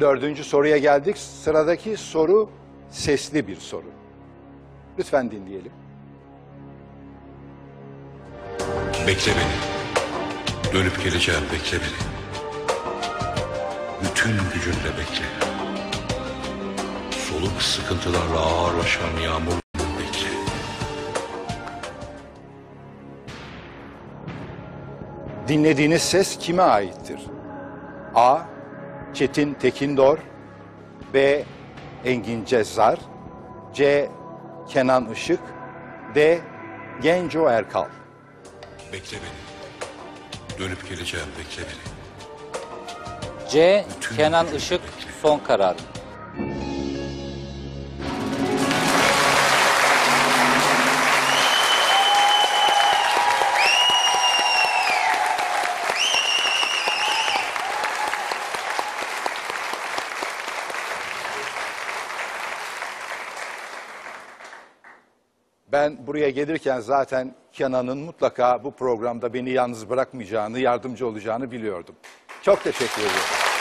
Dördüncü soruya geldik. Sıradaki soru sesli bir soru. Lütfen dinleyelim. Bekle beni. Dönüp geleceğim bekle beni. Bütün gücünle bekle. Soluk sıkıntılarla ağırlaşan yağmur bekle. Dinlediğiniz ses kime aittir? A. Çetin Tekindor B. Engin Cezzar C. Kenan Işık D. Genco Erkal Bekle beni. Dönüp geleceğim bekle beni. C. Bütün Kenan Işık bekle. son kararım. Ben buraya gelirken zaten Kenan'ın mutlaka bu programda beni yalnız bırakmayacağını, yardımcı olacağını biliyordum. Çok teşekkür ediyorum.